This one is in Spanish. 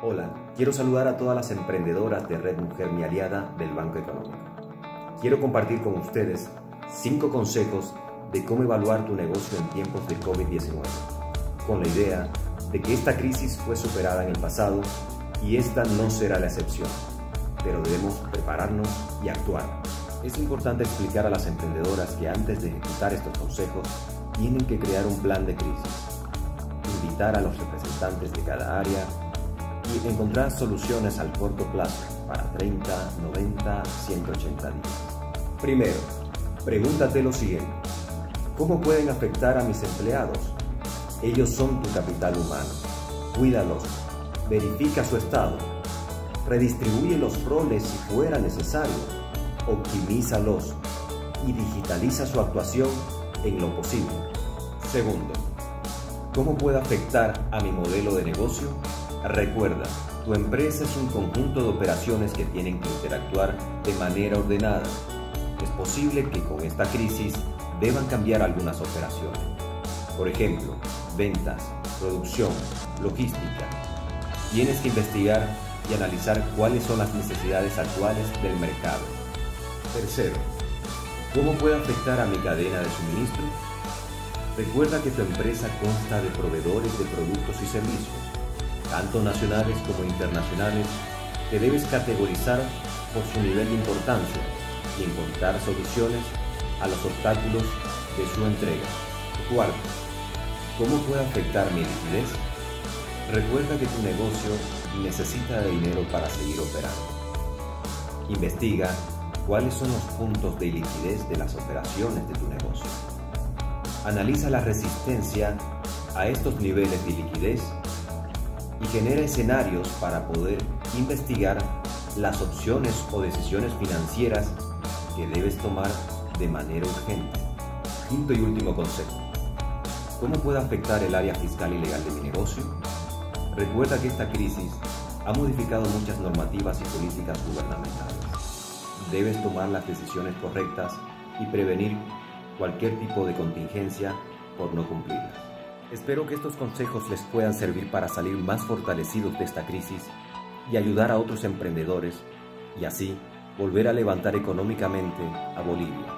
Hola, quiero saludar a todas las emprendedoras de Red Mujer Mi Aliada del Banco Económico. Quiero compartir con ustedes cinco consejos de cómo evaluar tu negocio en tiempos de COVID-19, con la idea de que esta crisis fue superada en el pasado y esta no será la excepción, pero debemos prepararnos y actuar. Es importante explicar a las emprendedoras que antes de ejecutar estos consejos tienen que crear un plan de crisis, invitar a los representantes de cada área y encontrar soluciones al corto plazo para 30, 90, 180 días. Primero, pregúntate lo siguiente. ¿Cómo pueden afectar a mis empleados? Ellos son tu capital humano. Cuídalos. Verifica su estado. Redistribuye los roles si fuera necesario. Optimízalos y digitaliza su actuación en lo posible. Segundo, ¿cómo puede afectar a mi modelo de negocio? Recuerda, tu empresa es un conjunto de operaciones que tienen que interactuar de manera ordenada. Es posible que con esta crisis deban cambiar algunas operaciones. Por ejemplo, ventas, producción, logística. Tienes que investigar y analizar cuáles son las necesidades actuales del mercado. Tercero, ¿cómo puede afectar a mi cadena de suministro? Recuerda que tu empresa consta de proveedores de productos y servicios tanto nacionales como internacionales, que debes categorizar por su nivel de importancia y encontrar soluciones a los obstáculos de su entrega. Cuarto, ¿cómo puede afectar mi liquidez? Recuerda que tu negocio necesita de dinero para seguir operando. Investiga cuáles son los puntos de liquidez de las operaciones de tu negocio. Analiza la resistencia a estos niveles de liquidez y genera escenarios para poder investigar las opciones o decisiones financieras que debes tomar de manera urgente. Quinto y último consejo. ¿Cómo puede afectar el área fiscal y legal de mi negocio? Recuerda que esta crisis ha modificado muchas normativas y políticas gubernamentales. Debes tomar las decisiones correctas y prevenir cualquier tipo de contingencia por no cumplirlas. Espero que estos consejos les puedan servir para salir más fortalecidos de esta crisis y ayudar a otros emprendedores y así volver a levantar económicamente a Bolivia.